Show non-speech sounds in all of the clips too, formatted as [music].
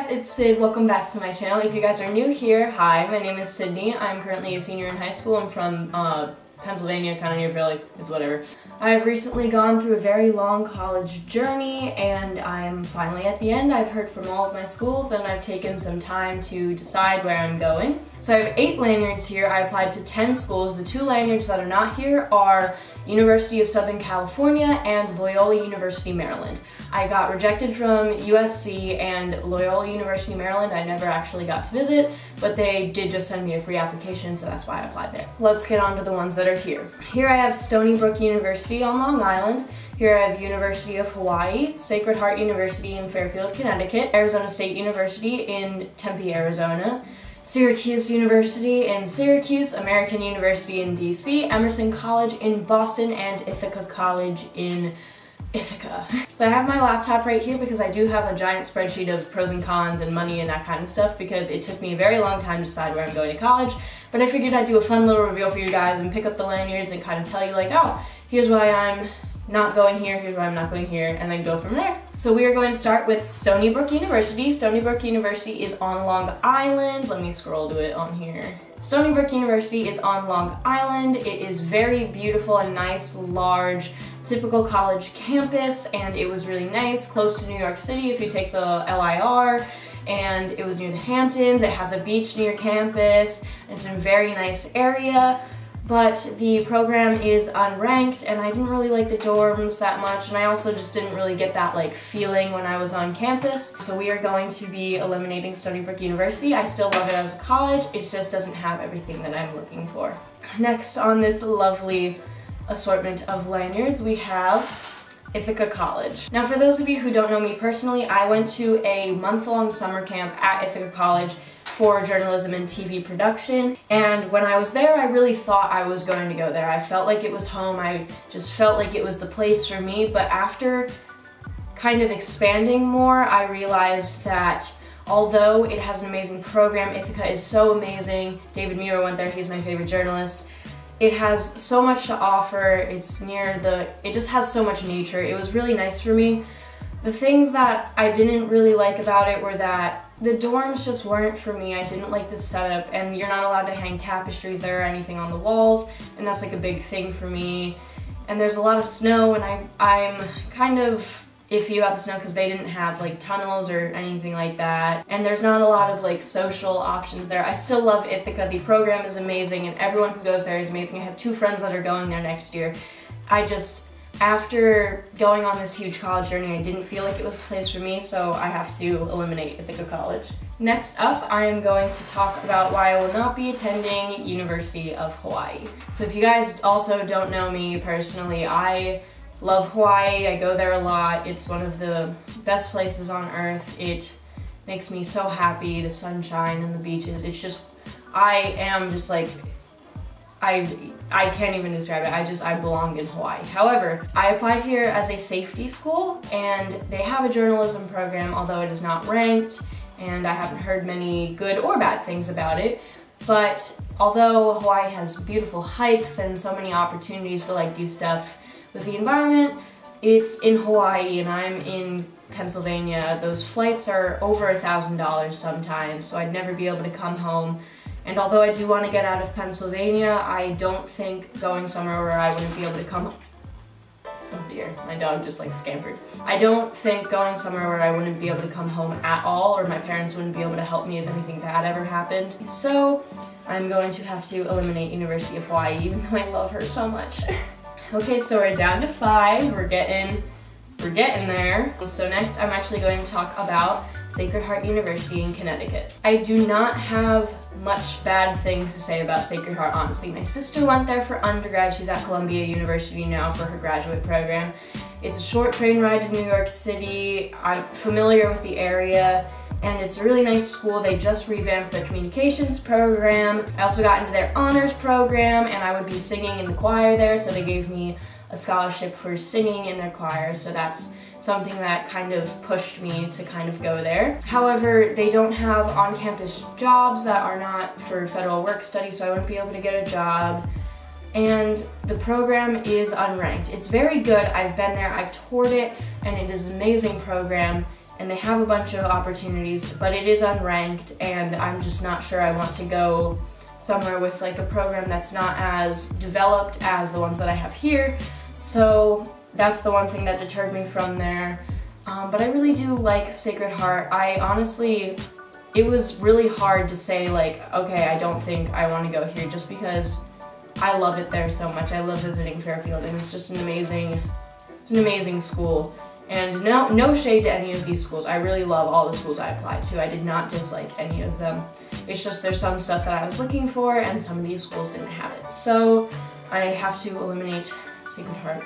guys, it's Sid. Welcome back to my channel. If you guys are new here, hi, my name is Sydney. I'm currently a senior in high school. I'm from uh, Pennsylvania, kind of near Philly, it's whatever. I have recently gone through a very long college journey and I'm finally at the end. I've heard from all of my schools and I've taken some time to decide where I'm going. So I have eight lanyards here. I applied to 10 schools. The two lanyards that are not here are University of Southern California and Loyola University, Maryland. I got rejected from USC and Loyola University, Maryland. I never actually got to visit, but they did just send me a free application, so that's why I applied there. Let's get on to the ones that are here. Here I have Stony Brook University on Long Island. Here I have University of Hawaii, Sacred Heart University in Fairfield, Connecticut, Arizona State University in Tempe, Arizona, Syracuse University in Syracuse, American University in DC, Emerson College in Boston, and Ithaca College in Ithaca. So I have my laptop right here because I do have a giant spreadsheet of pros and cons and money and that kind of stuff because it took me a very long time to decide where I'm going to college. But I figured I'd do a fun little reveal for you guys and pick up the lanyards and kind of tell you like, oh, here's why I'm not going here, here's why I'm not going here, and then go from there. So we are going to start with Stony Brook University. Stony Brook University is on Long Island. Let me scroll to it on here. Stony Brook University is on Long Island. It is very beautiful and nice, large, typical college campus, and it was really nice, close to New York City if you take the LIRR, and it was near the Hamptons. It has a beach near campus. It's a very nice area but the program is unranked and I didn't really like the dorms that much and I also just didn't really get that like feeling when I was on campus. So we are going to be eliminating Stony Brook University. I still love it as a college, it just doesn't have everything that I'm looking for. Next on this lovely assortment of lanyards we have Ithaca College. Now for those of you who don't know me personally, I went to a month-long summer camp at Ithaca College for journalism and TV production. And when I was there, I really thought I was going to go there. I felt like it was home. I just felt like it was the place for me. But after kind of expanding more, I realized that although it has an amazing program, Ithaca is so amazing. David Muir went there, he's my favorite journalist. It has so much to offer. It's near the, it just has so much nature. It was really nice for me. The things that I didn't really like about it were that the dorms just weren't for me. I didn't like the setup and you're not allowed to hang tapestries there or anything on the walls and that's like a big thing for me. And there's a lot of snow and I, I'm kind of iffy about the snow because they didn't have like tunnels or anything like that. And there's not a lot of like social options there. I still love Ithaca. The program is amazing and everyone who goes there is amazing. I have two friends that are going there next year. I just, after going on this huge college journey, I didn't feel like it was a place for me, so I have to eliminate Ithaca College. Next up, I am going to talk about why I will not be attending University of Hawaii. So if you guys also don't know me personally, I love Hawaii. I go there a lot. It's one of the best places on earth. It makes me so happy, the sunshine and the beaches. It's just, I am just like I, I can't even describe it. I just, I belong in Hawaii. However, I applied here as a safety school and they have a journalism program, although it is not ranked and I haven't heard many good or bad things about it. But although Hawaii has beautiful hikes and so many opportunities to like do stuff with the environment, it's in Hawaii and I'm in Pennsylvania. Those flights are over a thousand dollars sometimes, so I'd never be able to come home and although I do want to get out of Pennsylvania, I don't think going somewhere where I wouldn't be able to come Oh dear, my dog just like scampered. I don't think going somewhere where I wouldn't be able to come home at all or my parents wouldn't be able to help me if anything bad ever happened. So I'm going to have to eliminate University of Hawaii even though I love her so much. [laughs] okay, so we're down to five. We're getting we're getting there. So next I'm actually going to talk about Sacred Heart University in Connecticut. I do not have much bad things to say about Sacred Heart, honestly. My sister went there for undergrad. She's at Columbia University now for her graduate program. It's a short train ride to New York City. I'm familiar with the area and it's a really nice school. They just revamped their communications program. I also got into their honors program and I would be singing in the choir there, so they gave me a scholarship for singing in their choir, so that's something that kind of pushed me to kind of go there. However, they don't have on-campus jobs that are not for federal work study, so I wouldn't be able to get a job. And the program is unranked. It's very good. I've been there, I've toured it, and it is an amazing program. and they have a bunch of opportunities, but it is unranked and I'm just not sure I want to go somewhere with like a program that's not as developed as the ones that I have here. So that's the one thing that deterred me from there. Um, but I really do like Sacred Heart. I honestly, it was really hard to say like, okay, I don't think I want to go here just because I love it there so much. I love visiting Fairfield and it's just an amazing, it's an amazing school. And no, no shade to any of these schools. I really love all the schools I applied to. I did not dislike any of them. It's just there's some stuff that I was looking for and some of these schools didn't have it. So I have to eliminate Sacred Heart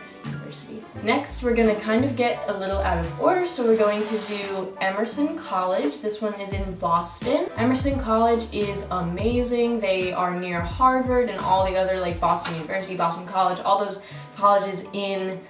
University. Next, we're gonna kind of get a little out of order, so we're going to do Emerson College. This one is in Boston. Emerson College is amazing. They are near Harvard and all the other like Boston University, Boston College, all those colleges in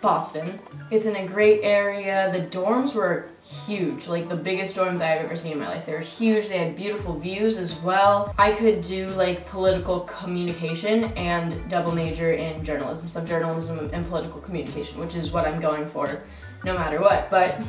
Boston. It's in a great area. The dorms were huge, like the biggest dorms I've ever seen in my life. They were huge, they had beautiful views as well. I could do like political communication and double major in journalism, so journalism and political communication, which is what I'm going for no matter what. But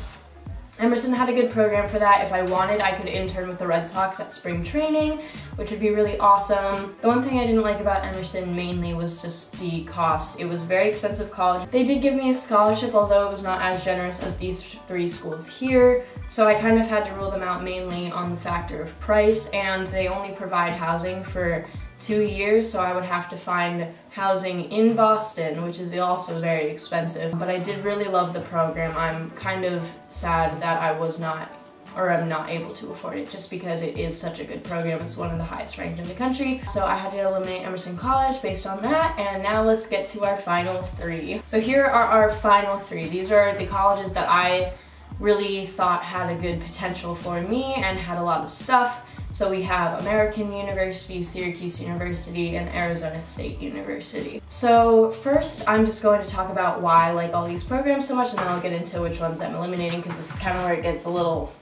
Emerson had a good program for that. If I wanted, I could intern with the Red Sox at spring training, which would be really awesome. The one thing I didn't like about Emerson mainly was just the cost. It was very expensive college. They did give me a scholarship, although it was not as generous as these three schools here. So I kind of had to rule them out mainly on the factor of price, and they only provide housing for two years, so I would have to find housing in Boston, which is also very expensive. But I did really love the program. I'm kind of sad that I was not or I'm not able to afford it just because it is such a good program. It's one of the highest ranked in the country. So I had to eliminate Emerson College based on that. And now let's get to our final three. So here are our final three. These are the colleges that I really thought had a good potential for me and had a lot of stuff. So we have American University, Syracuse University, and Arizona State University. So first, I'm just going to talk about why I like all these programs so much, and then I'll get into which ones I'm eliminating, because this is kind of where it gets a little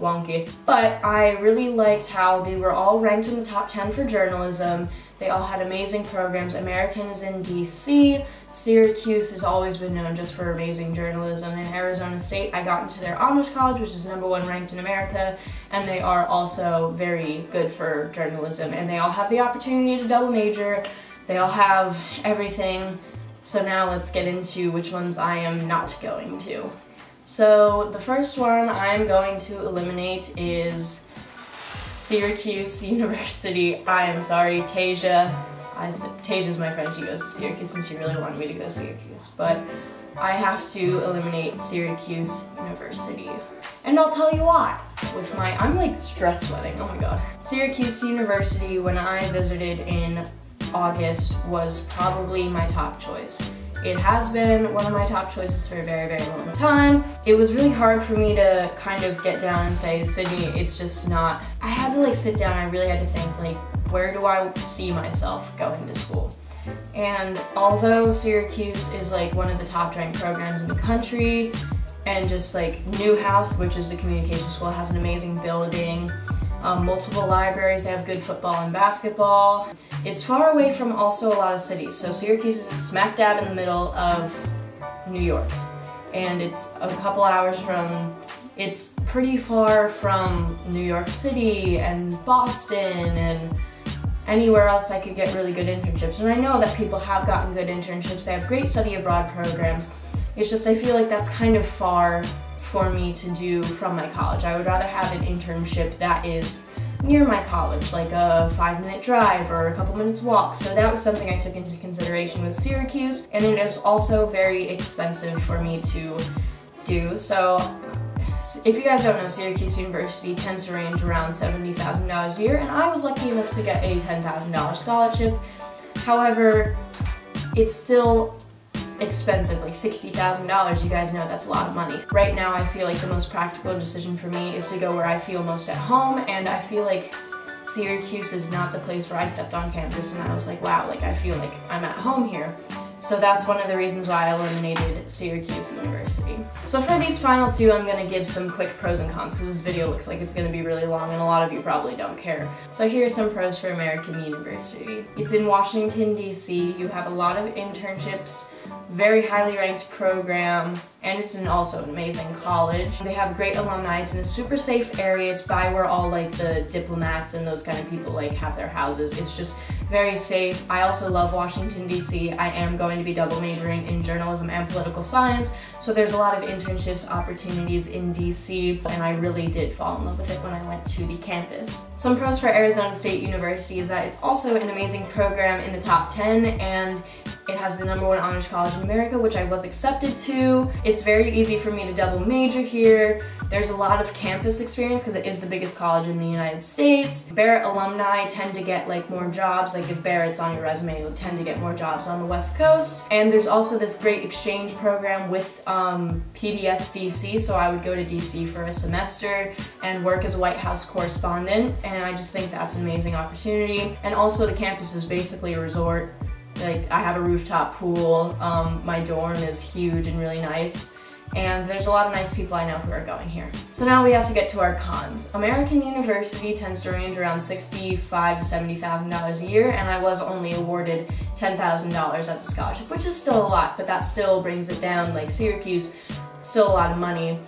wonky. But I really liked how they were all ranked in the top 10 for journalism. They all had amazing programs. American is in DC. Syracuse has always been known just for amazing journalism. In Arizona State, I got into their honors college, which is number one ranked in America, and they are also very good for journalism. And they all have the opportunity to double major. They all have everything. So now let's get into which ones I am not going to. So the first one I'm going to eliminate is Syracuse [laughs] University. I am sorry, Tasia. I, Tasia's my friend, she goes to Syracuse and she really wanted me to go to Syracuse. But I have to eliminate Syracuse University. And I'll tell you why. With my, I'm like stress sweating, oh my god. Syracuse University, when I visited in August, was probably my top choice. It has been one of my top choices for a very, very long time. It was really hard for me to kind of get down and say, Sydney, it's just not, I had to like sit down I really had to think like, where do I see myself going to school? And although Syracuse is like one of the top ranked programs in the country, and just like Newhouse, which is the communication school, has an amazing building, um, multiple libraries, they have good football and basketball. It's far away from also a lot of cities. So Syracuse is smack dab in the middle of New York. And it's a couple hours from, it's pretty far from New York City and Boston and anywhere else I could get really good internships. And I know that people have gotten good internships. They have great study abroad programs. It's just I feel like that's kind of far for me to do from my college. I would rather have an internship that is near my college, like a five minute drive or a couple minutes walk. So that was something I took into consideration with Syracuse. And it is also very expensive for me to do. So if you guys don't know, Syracuse University tends to range around $70,000 a year, and I was lucky enough to get a $10,000 scholarship. However, it's still expensive, like $60,000, you guys know that's a lot of money. Right now I feel like the most practical decision for me is to go where I feel most at home and I feel like Syracuse is not the place where I stepped on campus and I was like, wow, like I feel like I'm at home here. So that's one of the reasons why I eliminated Syracuse University. So for these final two, I'm gonna give some quick pros and cons because this video looks like it's gonna be really long and a lot of you probably don't care. So here are some pros for American University. It's in Washington, DC. You have a lot of internships very highly ranked program, and it's an also an amazing college. They have great alumni. It's in a super safe area. It's by where all like the diplomats and those kind of people like have their houses. It's just very safe. I also love Washington, D.C. I am going to be double majoring in journalism and political science, so there's a lot of internships opportunities in D.C., and I really did fall in love with it when I went to the campus. Some pros for Arizona State University is that it's also an amazing program in the top 10, and it has the number one honors college in America, which I was accepted to. It's very easy for me to double major here. There's a lot of campus experience because it is the biggest college in the United States. Barrett alumni tend to get like more jobs. Like if Barrett's on your resume, you'll tend to get more jobs on the West Coast. And there's also this great exchange program with um, PBS DC. So I would go to DC for a semester and work as a White House correspondent. And I just think that's an amazing opportunity. And also the campus is basically a resort. Like I have a rooftop pool. Um, my dorm is huge and really nice and there's a lot of nice people I know who are going here. So now we have to get to our cons. American University tends to range around 65 to $70,000 a year and I was only awarded $10,000 as a scholarship, which is still a lot, but that still brings it down like Syracuse, still a lot of money.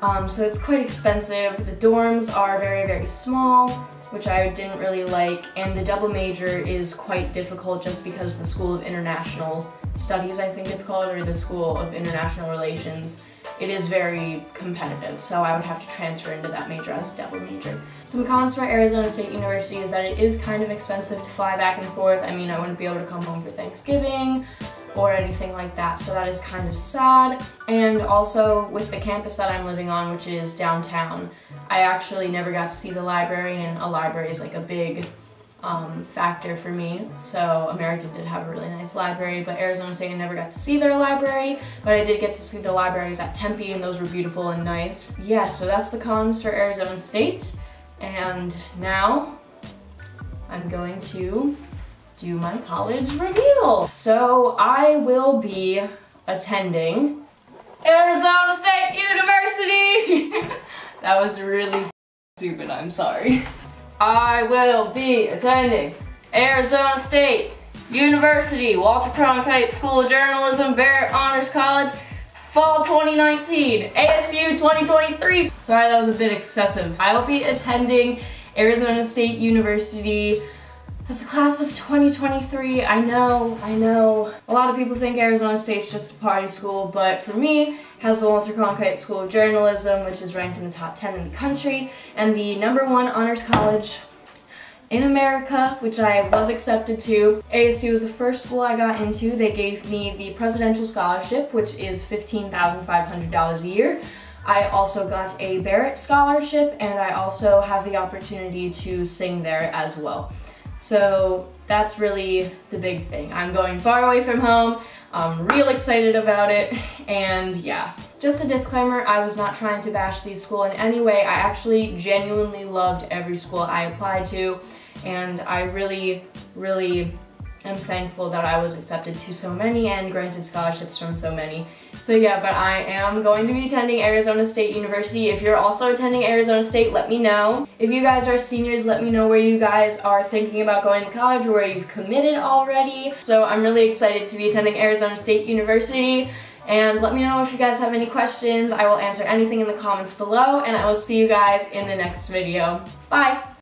Um, so it's quite expensive. The dorms are very, very small, which I didn't really like, and the double major is quite difficult just because the School of International Studies, I think it's called, or the School of International Relations, it is very competitive, so I would have to transfer into that major as a double major. Some cons for Arizona State University is that it is kind of expensive to fly back and forth. I mean, I wouldn't be able to come home for Thanksgiving or anything like that, so that is kind of sad. And also with the campus that I'm living on, which is downtown, I actually never got to see the library, and a library is like a big um, factor for me. So American did have a really nice library, but Arizona State I never got to see their library, but I did get to see the libraries at Tempe and those were beautiful and nice. Yeah, so that's the cons for Arizona State. And now I'm going to do my college reveal. So I will be attending Arizona State University. [laughs] that was really stupid, I'm sorry. I will be attending Arizona State University, Walter Cronkite School of Journalism, Barrett Honors College, Fall 2019, ASU 2023. Sorry, that was a bit excessive. I will be attending Arizona State University as the class of 2023. I know, I know. A lot of people think Arizona State's just a party school, but for me, has the Walter Cronkite School of Journalism, which is ranked in the top 10 in the country, and the number one honors college in America, which I was accepted to. ASU was the first school I got into. They gave me the Presidential Scholarship, which is $15,500 a year. I also got a Barrett Scholarship, and I also have the opportunity to sing there as well. So that's really the big thing. I'm going far away from home. I'm real excited about it, and yeah. Just a disclaimer, I was not trying to bash these school in any way. I actually genuinely loved every school I applied to, and I really, really am thankful that I was accepted to so many and granted scholarships from so many. So yeah, but I am going to be attending Arizona State University. If you're also attending Arizona State, let me know. If you guys are seniors, let me know where you guys are thinking about going to college or where you've committed already. So I'm really excited to be attending Arizona State University. And let me know if you guys have any questions. I will answer anything in the comments below, and I will see you guys in the next video. Bye!